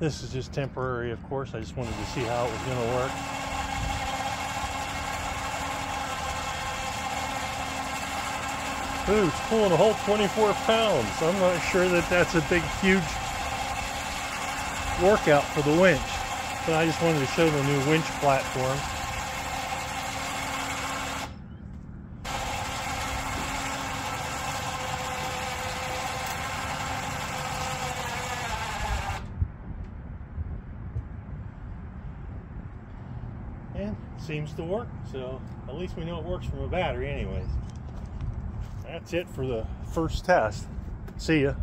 This is just temporary, of course. I just wanted to see how it was going to work. Ooh, it's pulling a whole 24 pounds. I'm not sure that that's a big, huge workout for the winch. But I just wanted to show the new winch platform. And seems to work, so at least we know it works from a battery anyways. That's it for the first test. See ya.